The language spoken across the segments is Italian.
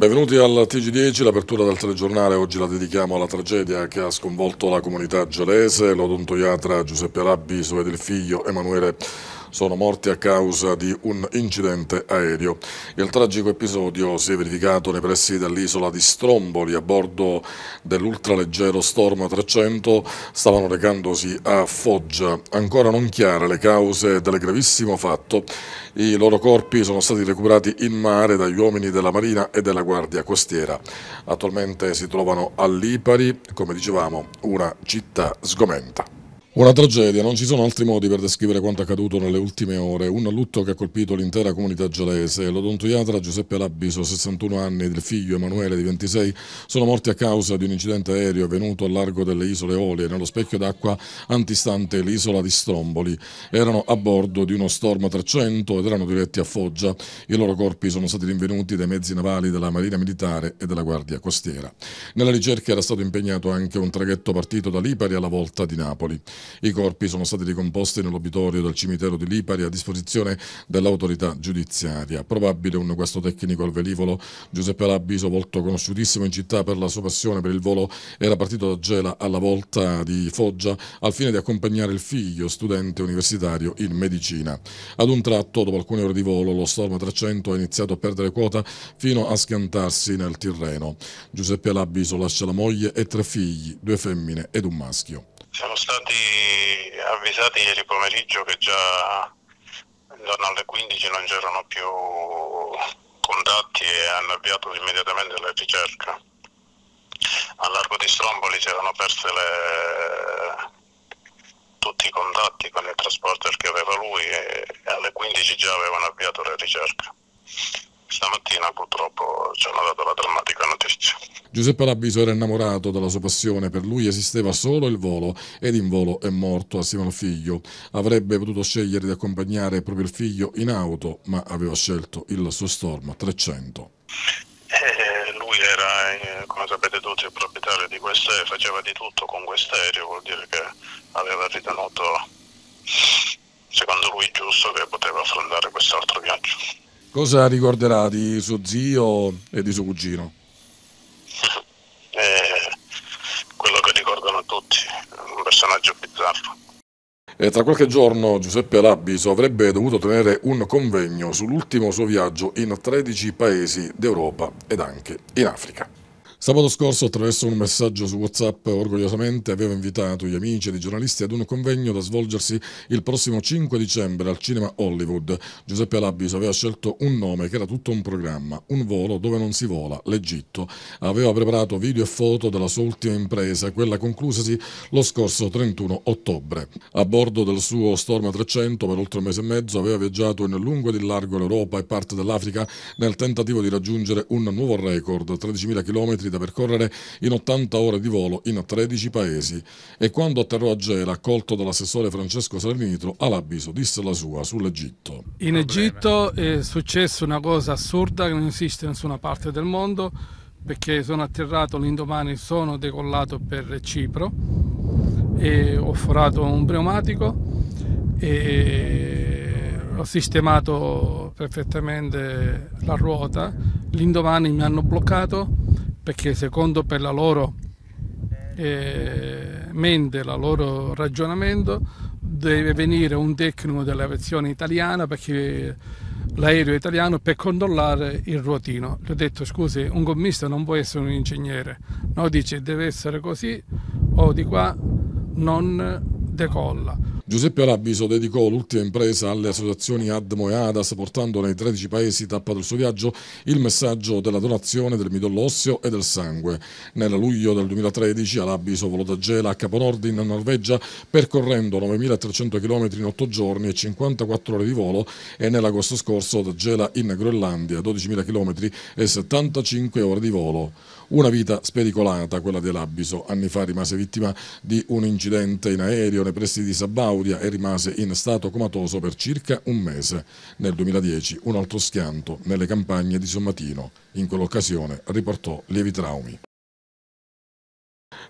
Benvenuti al TG10, l'apertura del telegiornale. Oggi la dedichiamo alla tragedia che ha sconvolto la comunità gelese, l'odontoiatra Giuseppe Labbiso ed il figlio Emanuele sono morti a causa di un incidente aereo. Il tragico episodio si è verificato nei pressi dell'isola di Stromboli a bordo dell'ultraleggero Storm 300 stavano recandosi a Foggia. Ancora non chiare le cause del gravissimo fatto. I loro corpi sono stati recuperati in mare dagli uomini della Marina e della Guardia Costiera. Attualmente si trovano a Lipari, come dicevamo, una città sgomenta. Una tragedia, non ci sono altri modi per descrivere quanto accaduto nelle ultime ore. Un lutto che ha colpito l'intera comunità gelese. L'odontoiatra Giuseppe Labbiso, 61 anni, ed il figlio Emanuele, di 26, sono morti a causa di un incidente aereo avvenuto al largo delle isole Olie, nello specchio d'acqua antistante l'isola di Stromboli. Erano a bordo di uno Storm 300 ed erano diretti a Foggia. I loro corpi sono stati rinvenuti dai mezzi navali della Marina Militare e della Guardia Costiera. Nella ricerca era stato impegnato anche un traghetto partito da Lipari alla volta di Napoli. I corpi sono stati ricomposti nell'obitorio del cimitero di Lipari a disposizione dell'autorità giudiziaria. Probabile un guasto tecnico al velivolo. Giuseppe Labbiso, volto conosciutissimo in città per la sua passione per il volo, era partito da Gela alla volta di Foggia al fine di accompagnare il figlio, studente universitario in medicina. Ad un tratto, dopo alcune ore di volo, lo Storm 300 ha iniziato a perdere quota fino a schiantarsi nel Tirreno. Giuseppe Labbiso lascia la moglie e tre figli, due femmine ed un maschio. Siamo stati avvisati ieri pomeriggio che già intorno alle 15 non c'erano più contatti e hanno avviato immediatamente la ricerca. A largo di Stromboli si erano perse le... tutti i contatti con il trasporter che aveva lui e alle 15 già avevano avviato la ricerca. Stamattina purtroppo ci hanno dato la drammatica notizia. Giuseppe Labbiso era innamorato della sua passione, per lui esisteva solo il volo ed in volo è morto assieme al figlio. Avrebbe potuto scegliere di accompagnare proprio il figlio in auto, ma aveva scelto il suo Storm 300. Eh, lui era, eh, come sapete tutti, il proprietario di questo e faceva di tutto con questo aereo, vuol dire che aveva ritenuto, secondo lui, giusto che poteva affrontare quest'altro viaggio. Cosa ricorderà di suo zio e di suo cugino? Eh, quello che ricordano tutti, un personaggio bizzarro. E tra qualche giorno Giuseppe Labbiso avrebbe dovuto tenere un convegno sull'ultimo suo viaggio in 13 paesi d'Europa ed anche in Africa. Sabato scorso, attraverso un messaggio su WhatsApp, orgogliosamente aveva invitato gli amici ed i giornalisti ad un convegno da svolgersi il prossimo 5 dicembre al cinema Hollywood. Giuseppe Labbiso aveva scelto un nome che era tutto un programma, un volo dove non si vola, l'Egitto. Aveva preparato video e foto della sua ultima impresa, quella conclusasi lo scorso 31 ottobre. A bordo del suo Storm 300 per oltre un mese e mezzo aveva viaggiato in lungo ed in largo l'Europa e parte dell'Africa nel tentativo di raggiungere un nuovo record, 13.000 km da percorrere in 80 ore di volo in 13 paesi. E quando atterrò a Gela, accolto dall'assessore Francesco Salinitro, all'avviso disse la sua sull'Egitto. In Egitto è successa una cosa assurda che non esiste in nessuna parte del mondo perché sono atterrato l'indomani, sono decollato per Cipro e ho forato un pneumatico e ho sistemato perfettamente la ruota, l'indomani mi hanno bloccato perché secondo per la loro eh, mente, il loro ragionamento, deve venire un tecnico dell'aviazione italiana perché l'aereo italiano per controllare il ruotino. Gli ho detto scusi, un gommista non può essere un ingegnere, no dice deve essere così o di qua non decolla. Giuseppe Alabiso dedicò l'ultima impresa alle associazioni ADMO e ADAS portando nei 13 paesi tappa del suo viaggio il messaggio della donazione del midollo osseo e del sangue. Nel luglio del 2013 Alabiso volò da Gela a Caponord in Norvegia percorrendo 9.300 km in 8 giorni e 54 ore di volo e nell'agosto scorso da Gela in Groenlandia 12.000 km e 75 ore di volo. Una vita spericolata quella di Alabiso. Anni fa rimase vittima di un incidente in aereo nei pressi di Sabau Claudia e rimase in stato comatoso per circa un mese. Nel 2010 un altro schianto nelle campagne di Sommatino. In quell'occasione riportò lievi traumi.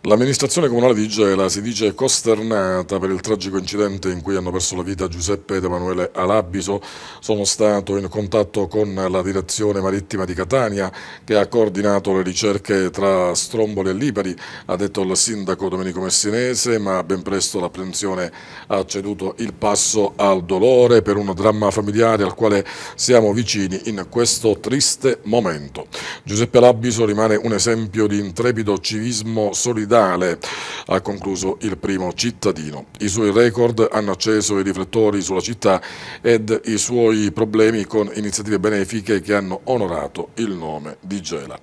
L'amministrazione comunale di Gela si dice costernata per il tragico incidente in cui hanno perso la vita Giuseppe ed Emanuele Alabiso. Sono stato in contatto con la direzione marittima di Catania che ha coordinato le ricerche tra Stromboli e Lipari, ha detto il sindaco Domenico Messinese, ma ben presto l'apprensione ha ceduto il passo al dolore per un dramma familiare al quale siamo vicini in questo triste momento. Giuseppe Alabiso rimane un esempio di intrepido civismo solidale solidale, ha concluso il primo cittadino. I suoi record hanno acceso i riflettori sulla città ed i suoi problemi con iniziative benefiche che hanno onorato il nome di Gela.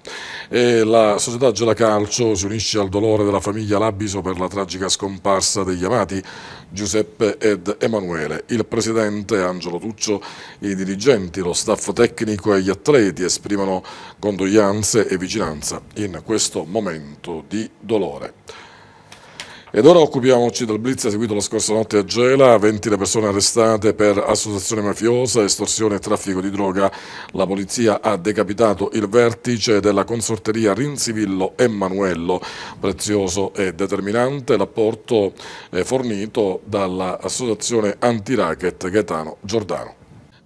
E la società Gela Calcio si unisce al dolore della famiglia Labiso per la tragica scomparsa degli amati Giuseppe ed Emanuele. Il presidente Angelo Tuccio, i dirigenti, lo staff tecnico e gli atleti esprimono condoglianze e vicinanza in questo momento di dolore. Ed ora occupiamoci del blitz seguito la scorsa notte a Gela, 20 le persone arrestate per associazione mafiosa, estorsione e traffico di droga. La polizia ha decapitato il vertice della consorteria Rinzivillo Emanuello, prezioso e determinante l'apporto eh, fornito dall'associazione anti-racket Gaetano Giordano.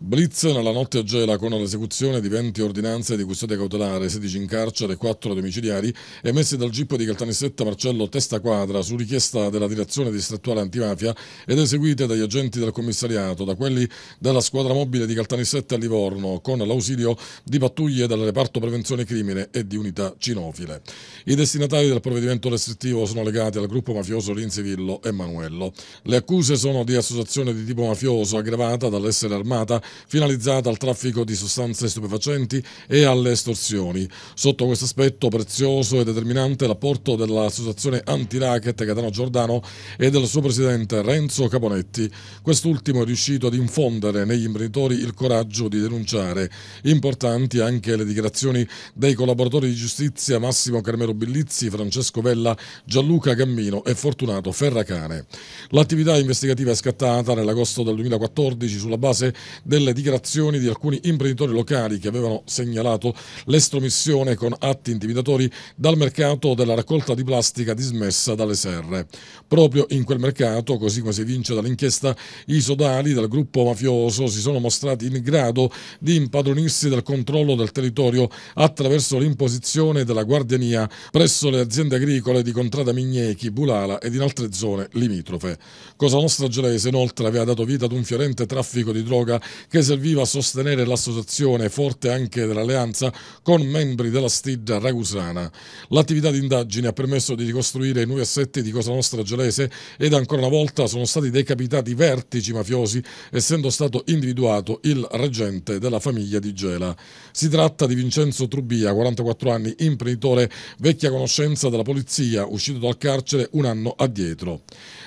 Blitz nella notte a Gela con l'esecuzione di 20 ordinanze di custodia cautelare, 16 in carcere e 4 domiciliari emessi dal GIP di Caltanissetta Marcello Testa Quadra su richiesta della direzione distrettuale antimafia ed eseguite dagli agenti del commissariato, da quelli della squadra mobile di Caltanissetta a Livorno con l'ausilio di pattuglie del reparto prevenzione crimine e di unità cinofile. I destinatari del provvedimento restrittivo sono legati al gruppo mafioso Rinzivillo e Manuello. Le accuse sono di associazione di tipo mafioso aggravata dall'essere armata finalizzata al traffico di sostanze stupefacenti e alle estorsioni. Sotto questo aspetto prezioso e determinante l'apporto dell'associazione anti-racket Catano Giordano e del suo presidente Renzo Caponetti. Quest'ultimo è riuscito ad infondere negli imprenditori il coraggio di denunciare. Importanti anche le dichiarazioni dei collaboratori di giustizia Massimo Carmelo Billizzi, Francesco Vella, Gianluca Gammino e Fortunato Ferracane. L'attività investigativa è scattata nell'agosto del 2014 sulla base del delle dichiarazioni di alcuni imprenditori locali che avevano segnalato l'estromissione con atti intimidatori dal mercato della raccolta di plastica dismessa dalle serre. Proprio in quel mercato, così come si evince dall'inchiesta, i sodali del gruppo mafioso si sono mostrati in grado di impadronirsi del controllo del territorio attraverso l'imposizione della guardiania presso le aziende agricole di Contrada Mignechi, Bulala ed in altre zone limitrofe. Cosa Nostra Gelese inoltre aveva dato vita ad un fiorente traffico di droga che serviva a sostenere l'associazione forte anche dell'alleanza con membri della Stidda ragusana. L'attività di indagine ha permesso di ricostruire i nuovi assetti di Cosa Nostra Gelese ed ancora una volta sono stati decapitati vertici mafiosi essendo stato individuato il reggente della famiglia di Gela. Si tratta di Vincenzo Trubia, 44 anni, imprenditore, vecchia conoscenza della polizia, uscito dal carcere un anno addietro.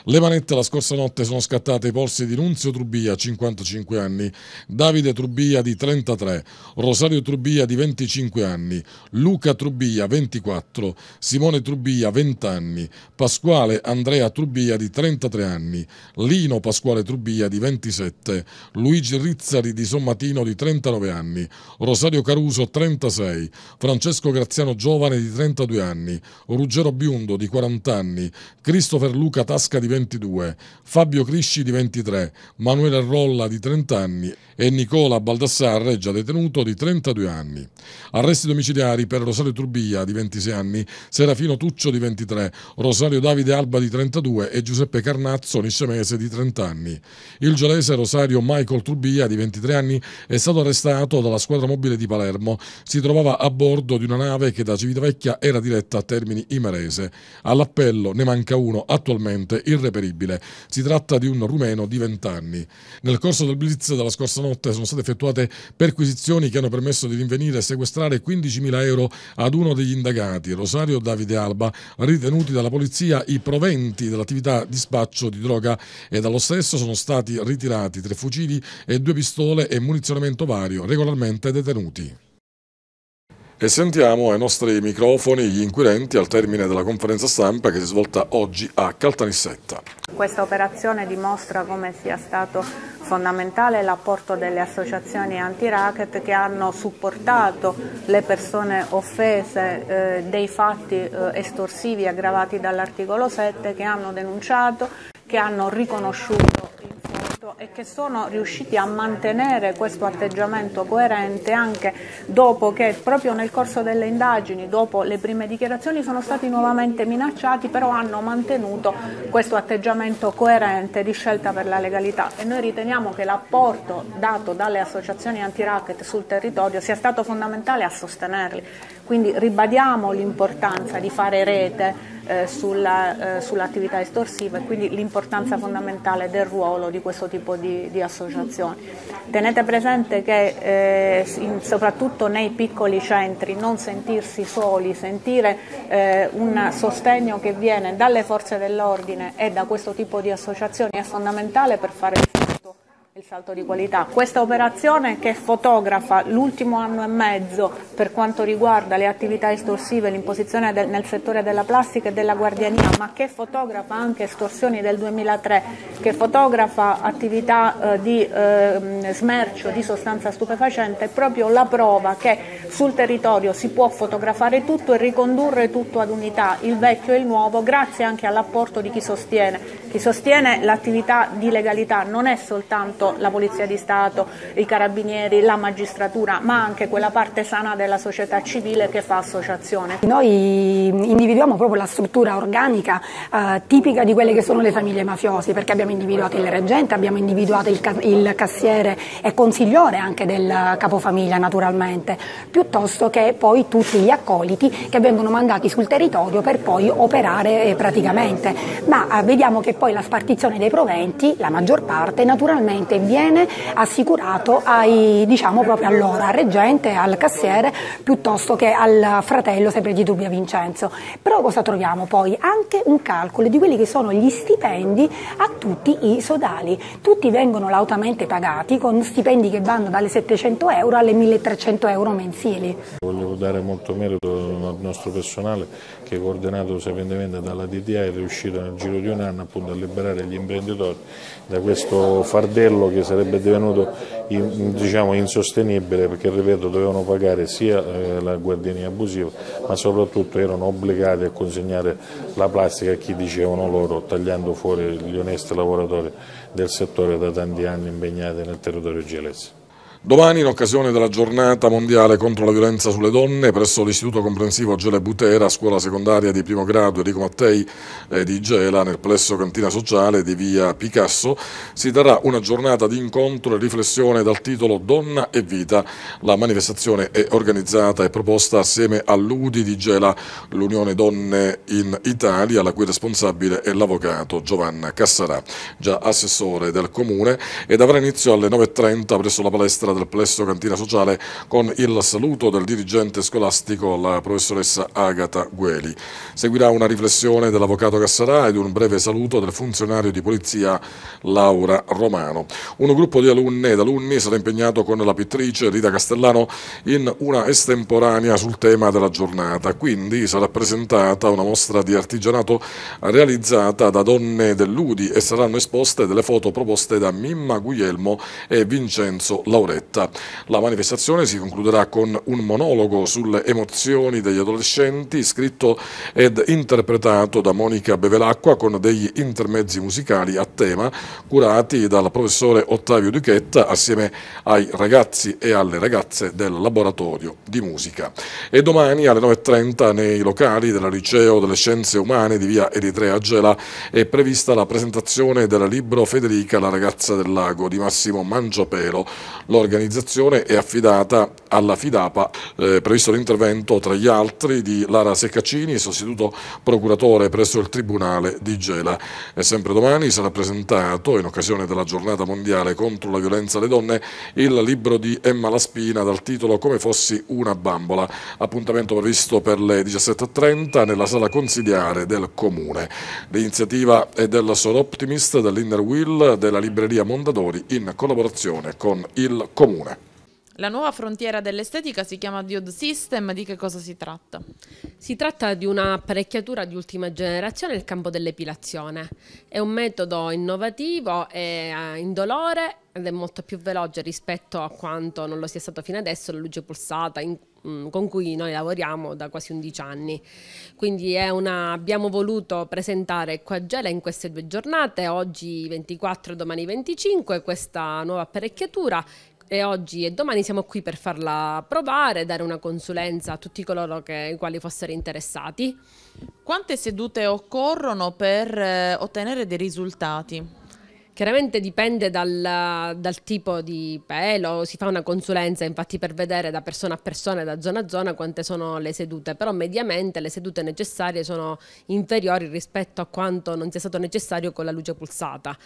Le manette la scorsa notte sono scattate ai polsi di Nunzio Trubia, 55 anni, Davide Trubia di 33, Rosario Trubia di 25 anni, Luca Trubia 24, Simone Trubia 20 anni, Pasquale Andrea Trubia di 33 anni, Lino Pasquale Trubia di 27, Luigi Rizzari di Sommatino di 39 anni, Rosario Caruso 36, Francesco Graziano Giovane di 32 anni, Ruggero Biundo di 40 anni, Christopher Luca Tasca di 22, Fabio Crisci di 23, Manuele Rolla di 30 anni e Nicola Baldassarre, già detenuto, di 32 anni. Arresti domiciliari per Rosario Turbia, di 26 anni, Serafino Tuccio, di 23, Rosario Davide Alba, di 32 e Giuseppe Carnazzo, niscemese, di 30 anni. Il giolese Rosario Michael Turbia, di 23 anni, è stato arrestato dalla squadra mobile di Palermo. Si trovava a bordo di una nave che da Civitavecchia era diretta a Termini Imerese. All'appello ne manca uno attualmente irreperibile. Si tratta di un rumeno di 20 anni. Nel corso del blitz della scorsa notte sono state effettuate perquisizioni che hanno permesso di rinvenire e sequestrare 15.000 euro ad uno degli indagati, Rosario Davide Alba, ritenuti dalla polizia i proventi dell'attività di spaccio di droga e dallo stesso sono stati ritirati tre fucili e due pistole e munizionamento vario regolarmente detenuti. E sentiamo ai nostri microfoni gli inquirenti al termine della conferenza stampa che si è svolta oggi a Caltanissetta. Questa operazione dimostra come sia stato fondamentale l'apporto delle associazioni anti-racket che hanno supportato le persone offese eh, dei fatti eh, estorsivi aggravati dall'articolo 7 che hanno denunciato, che hanno riconosciuto e che sono riusciti a mantenere questo atteggiamento coerente anche dopo che proprio nel corso delle indagini, dopo le prime dichiarazioni, sono stati nuovamente minacciati, però hanno mantenuto questo atteggiamento coerente di scelta per la legalità e noi riteniamo che l'apporto dato dalle associazioni anti-racket sul territorio sia stato fondamentale a sostenerli. Quindi ribadiamo l'importanza di fare rete eh, eh, sull'attività estorsiva e quindi l'importanza fondamentale del ruolo di questo tipo di, di associazioni. Tenete presente che eh, in, soprattutto nei piccoli centri non sentirsi soli, sentire eh, un sostegno che viene dalle forze dell'ordine e da questo tipo di associazioni è fondamentale per fare il il salto di qualità. Questa operazione che fotografa l'ultimo anno e mezzo per quanto riguarda le attività estorsive, l'imposizione del, nel settore della plastica e della guardiania, ma che fotografa anche estorsioni del 2003, che fotografa attività eh, di eh, smercio di sostanza stupefacente, è proprio la prova che sul territorio si può fotografare tutto e ricondurre tutto ad unità, il vecchio e il nuovo, grazie anche all'apporto di chi sostiene. Chi sostiene l'attività di legalità non è soltanto soltanto la Polizia di Stato, i Carabinieri, la magistratura, ma anche quella parte sana della società civile che fa associazione. Noi individuiamo proprio la struttura organica eh, tipica di quelle che sono le famiglie mafiose, perché abbiamo individuato il reggente, abbiamo individuato il, il cassiere e consigliore anche del capofamiglia naturalmente, piuttosto che poi tutti gli accoliti che vengono mandati sul territorio per poi operare eh, praticamente. Ma eh, vediamo che poi la spartizione dei proventi, la maggior parte naturalmente che viene assicurato ai, diciamo proprio a loro, al reggente, al cassiere, piuttosto che al fratello sempre di Dubbia Vincenzo. Però cosa troviamo poi? Anche un calcolo di quelli che sono gli stipendi a tutti i sodali. Tutti vengono lautamente pagati con stipendi che vanno dalle 700 euro alle 1300 euro mensili. Volevo dare molto merito al nostro personale che coordinato sapientemente dalla DTA è riuscito nel giro di un anno appunto a liberare gli imprenditori da questo fardello che sarebbe divenuto diciamo, insostenibile perché ripeto dovevano pagare sia eh, la guardiania abusiva ma soprattutto erano obbligati a consegnare la plastica a chi dicevano loro tagliando fuori gli onesti lavoratori del settore da tanti anni impegnati nel territorio gelese. Domani, in occasione della giornata mondiale contro la violenza sulle donne, presso l'Istituto Comprensivo Gela Butera, scuola secondaria di primo grado Enrico Mattei eh, di Gela, nel plesso cantina sociale di via Picasso, si darà una giornata di incontro e riflessione dal titolo Donna e Vita. La manifestazione è organizzata e proposta assieme all'UDI di Gela, l'Unione Donne in Italia, la cui responsabile è l'avvocato Giovanna Cassarà, già assessore del Comune, ed avrà inizio alle 9.30 presso la palestra del plesso cantina sociale con il saluto del dirigente scolastico, la professoressa Agata Gueli. Seguirà una riflessione dell'avvocato Cassarà ed un breve saluto del funzionario di polizia Laura Romano. Un gruppo di alunne ed alunni sarà impegnato con la pittrice Rita Castellano in una estemporanea sul tema della giornata, quindi sarà presentata una mostra di artigianato realizzata da donne dell'Udi e saranno esposte delle foto proposte da Mimma Guglielmo e Vincenzo Lauretti diretta. La manifestazione si concluderà con un monologo sulle emozioni degli adolescenti scritto ed interpretato da Monica Bevelacqua con degli intermezzi musicali a tema curati dal professore Ottavio Duchetta assieme ai ragazzi e alle ragazze del laboratorio di musica. E domani alle 9.30 nei locali del Liceo delle Scienze Umane di via Eritrea Gela è prevista la presentazione del libro Federica la ragazza del lago di Massimo Mangiopelo. L'organizzazione l'organizzazione è affidata alla FIDAPA, eh, previsto l'intervento tra gli altri di Lara Seccaccini, sostituto procuratore presso il Tribunale di Gela. E sempre domani sarà presentato, in occasione della giornata mondiale contro la violenza alle donne, il libro di Emma Laspina dal titolo Come fossi una bambola. Appuntamento previsto per le 17.30 nella sala consigliare del Comune. L'iniziativa è del Soul Optimist, dell'Inner Will, della libreria Mondadori in collaborazione con il Comune. La nuova frontiera dell'estetica si chiama Diode System, di che cosa si tratta? Si tratta di un'apparecchiatura di ultima generazione nel campo dell'epilazione. È un metodo innovativo, è eh, indolore ed è molto più veloce rispetto a quanto non lo sia stato fino adesso la luce pulsata in, mm, con cui noi lavoriamo da quasi 11 anni. Quindi una, abbiamo voluto presentare qua a Gela in queste due giornate, oggi 24 e domani 25, questa nuova apparecchiatura e oggi e domani siamo qui per farla provare, dare una consulenza a tutti coloro che, i quali fossero interessati. Quante sedute occorrono per eh, ottenere dei risultati? Chiaramente dipende dal, dal, tipo di pelo, si fa una consulenza infatti per vedere da persona a persona e da zona a zona quante sono le sedute, però mediamente le sedute necessarie sono inferiori rispetto a quanto non sia stato necessario con la luce pulsata.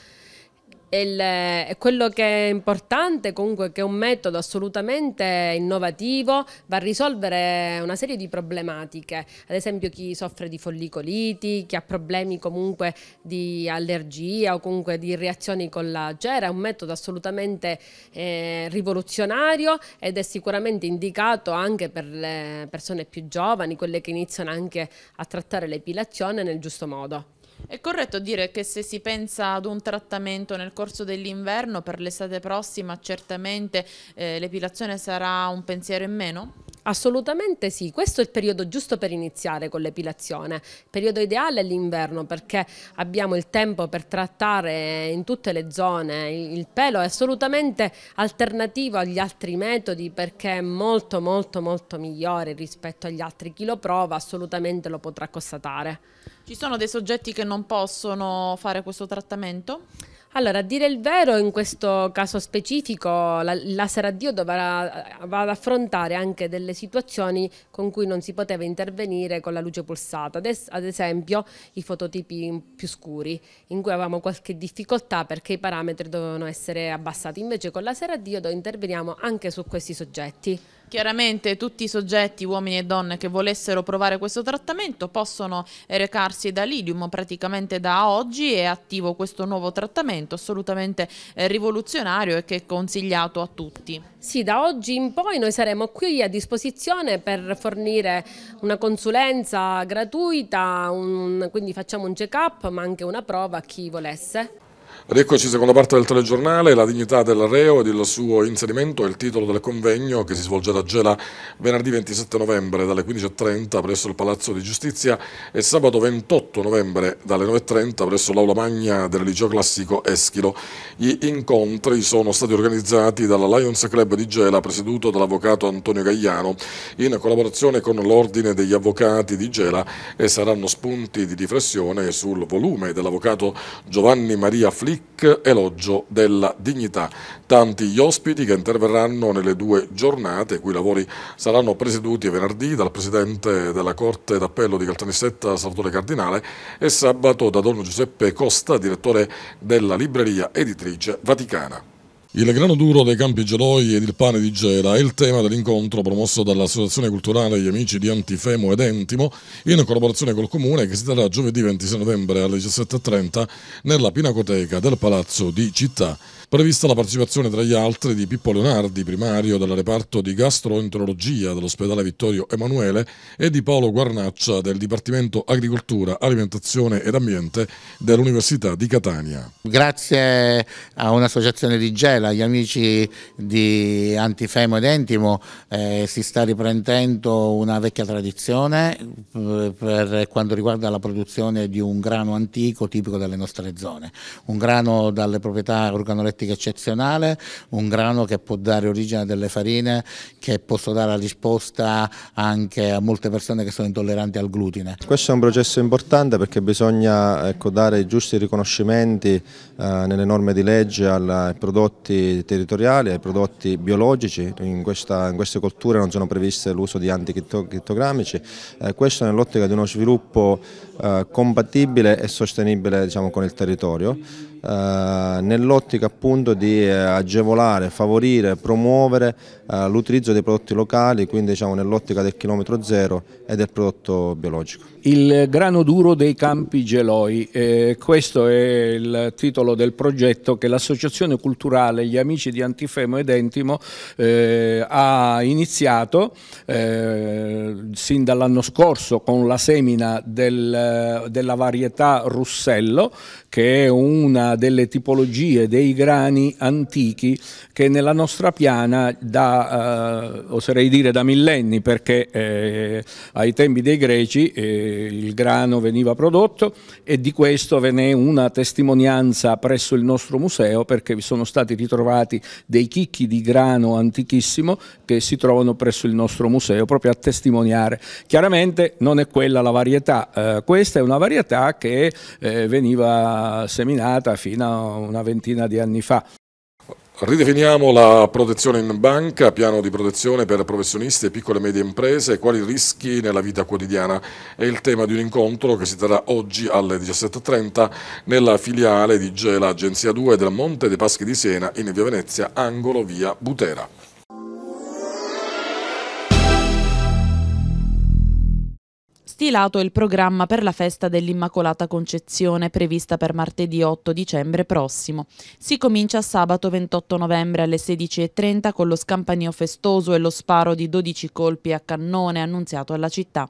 Il, quello che è importante comunque è che è un metodo assolutamente innovativo, va a risolvere una serie di problematiche, ad esempio chi soffre di follicoliti, chi ha problemi comunque di allergia o comunque di reazioni con la cera, è un metodo assolutamente eh, rivoluzionario ed è sicuramente indicato anche per le persone più giovani, quelle che iniziano anche a trattare l'epilazione nel giusto modo. È corretto dire che se si pensa ad un trattamento nel corso dell'inverno per l'estate prossima certamente eh, l'epilazione sarà un pensiero in meno? Assolutamente sì, questo è il periodo giusto per iniziare con l'epilazione. Il periodo ideale è l'inverno perché abbiamo il tempo per trattare in tutte le zone. Il pelo è assolutamente alternativo agli altri metodi perché è molto molto molto migliore rispetto agli altri. Chi lo prova assolutamente lo potrà constatare. Ci sono dei soggetti che non possono fare questo trattamento? Allora, a dire il vero, in questo caso specifico, la, il laser addio dovrà, va ad affrontare anche delle situazioni con cui non si poteva intervenire con la luce pulsata, ad esempio i fototipi più scuri, in cui avevamo qualche difficoltà perché i parametri dovevano essere abbassati. Invece con laser addio interveniamo anche su questi soggetti. Chiaramente tutti i soggetti, uomini e donne, che volessero provare questo trattamento possono recarsi da Lidium, praticamente da oggi è attivo questo nuovo trattamento assolutamente eh, rivoluzionario e che è consigliato a tutti. Sì, da oggi in poi noi saremo qui a disposizione per fornire una consulenza gratuita, un, quindi facciamo un check-up ma anche una prova a chi volesse. Rieccoci, seconda parte del telegiornale, la dignità del reo ed il suo inserimento è il titolo del convegno che si svolgerà a Gela venerdì 27 novembre dalle 15.30 presso il Palazzo di Giustizia e sabato 28 novembre dalle 9.30 presso l'Aula Magna del Liceo Classico Eschilo. Gli incontri sono stati organizzati dalla Lions Club di Gela presieduto dall'avvocato Antonio Gagliano in collaborazione con l'Ordine degli Avvocati di Gela e saranno spunti di riflessione sul volume dell'avvocato Giovanni Maria Flick Clic elogio della dignità. Tanti gli ospiti che interverranno nelle due giornate, i cui lavori saranno presieduti venerdì dal Presidente della Corte d'Appello di Caltanissetta Salvatore Cardinale e sabato da Don Giuseppe Costa, direttore della libreria editrice Vaticana. Il grano duro dei campi geloi ed il pane di Gela è il tema dell'incontro promosso dall'Associazione Culturale Gli Amici di Antifemo ed Entimo in collaborazione col Comune che si terrà giovedì 26 novembre alle 17.30 nella Pinacoteca del Palazzo di Città. Prevista la partecipazione tra gli altri di Pippo Leonardi, primario del reparto di gastroenterologia dell'ospedale Vittorio Emanuele e di Paolo Guarnaccia del Dipartimento Agricoltura, Alimentazione ed Ambiente dell'Università di Catania. Grazie a un'associazione di Gela, gli amici di Antifemo ed Entimo, eh, si sta riprendendo una vecchia tradizione eh, per quanto riguarda la produzione di un grano antico tipico delle nostre zone, un grano dalle proprietà organolettiche genetica eccezionale, un grano che può dare origine a delle farine che possono dare la risposta anche a molte persone che sono intolleranti al glutine. Questo è un processo importante perché bisogna ecco, dare i giusti riconoscimenti eh, nelle norme di legge ai prodotti territoriali, ai prodotti biologici, in, questa, in queste colture non sono previste l'uso di anticrittogrammici, eh, questo nell'ottica di uno sviluppo eh, compatibile e sostenibile diciamo, con il territorio. Eh, nell'ottica appunto di eh, agevolare, favorire, promuovere eh, l'utilizzo dei prodotti locali, quindi diciamo nell'ottica del chilometro zero e del prodotto biologico. Il grano duro dei campi geloi, eh, questo è il titolo del progetto che l'Associazione Culturale Gli Amici di Antifemo ed Entimo eh, ha iniziato eh, sin dall'anno scorso con la semina del, della varietà Russello che è una delle tipologie dei grani antichi che nella nostra piana da, eh, oserei dire da millenni perché eh, ai tempi dei greci eh, il grano veniva prodotto e di questo ve n'è una testimonianza presso il nostro museo perché vi sono stati ritrovati dei chicchi di grano antichissimo che si trovano presso il nostro museo proprio a testimoniare. Chiaramente non è quella la varietà, eh, questa è una varietà che eh, veniva seminata fino a una ventina di anni fa. Ridefiniamo la protezione in banca, piano di protezione per professionisti e piccole e medie imprese, quali rischi nella vita quotidiana. È il tema di un incontro che si terrà oggi alle 17.30 nella filiale di Gela Agenzia 2 del Monte dei Paschi di Siena in via Venezia, angolo via Butera. Stilato il programma per la festa dell'Immacolata Concezione prevista per martedì 8 dicembre prossimo. Si comincia sabato 28 novembre alle 16.30 con lo scampanio festoso e lo sparo di 12 colpi a cannone annunziato alla città.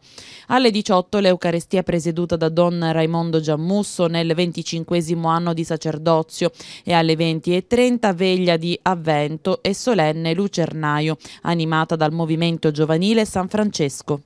Alle 18 l'Eucarestia presieduta da Don Raimondo Giammusso nel 25 anno di sacerdozio e alle 20.30 veglia di avvento e solenne lucernaio animata dal movimento giovanile San Francesco.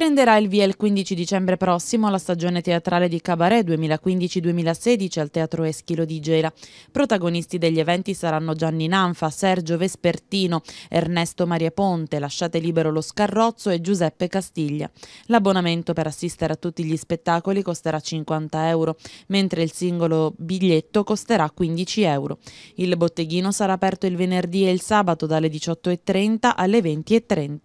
Prenderà il via il 15 dicembre prossimo la stagione teatrale di Cabaret 2015-2016 al Teatro Eschilo di Gela. Protagonisti degli eventi saranno Gianni Nanfa, Sergio Vespertino, Ernesto Maria Ponte, Lasciate libero lo Scarrozzo e Giuseppe Castiglia. L'abbonamento per assistere a tutti gli spettacoli costerà 50 euro, mentre il singolo biglietto costerà 15 euro. Il botteghino sarà aperto il venerdì e il sabato dalle 18.30 alle 20.30.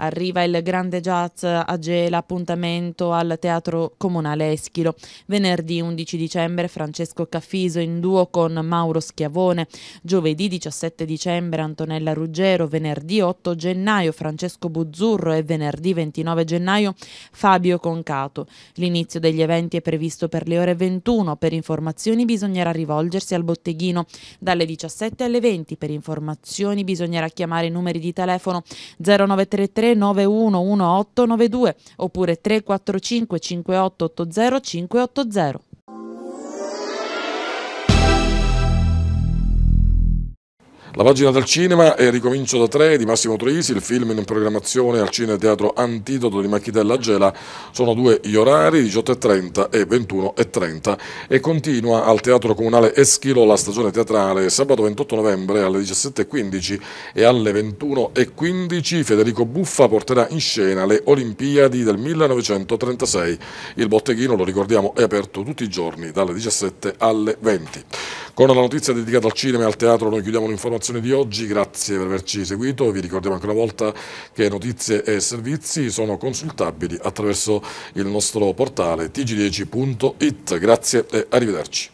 Arriva il grande jazz a Gela, appuntamento al Teatro Comunale Eschilo. Venerdì 11 dicembre Francesco Caffiso in duo con Mauro Schiavone. Giovedì 17 dicembre Antonella Ruggero. Venerdì 8 gennaio Francesco Buzzurro e venerdì 29 gennaio Fabio Concato. L'inizio degli eventi è previsto per le ore 21. Per informazioni bisognerà rivolgersi al botteghino dalle 17 alle 20. Per informazioni bisognerà chiamare i numeri di telefono 0933 3911892 oppure 345 5880 580. La pagina del cinema è Ricomincio da tre di Massimo Troisi, il film in programmazione al Cine Teatro Antidoto di Macchitella Gela. Sono due gli orari, 18.30 e 21.30 e continua al Teatro Comunale Eschilo la stagione teatrale sabato 28 novembre alle 17.15 e alle 21.15 Federico Buffa porterà in scena le Olimpiadi del 1936. Il botteghino, lo ricordiamo, è aperto tutti i giorni dalle 17 alle 20. Con la notizia dedicata al cinema e al teatro noi chiudiamo l'informazione di oggi, grazie per averci seguito, vi ricordiamo ancora una volta che notizie e servizi sono consultabili attraverso il nostro portale tg10.it, grazie e arrivederci.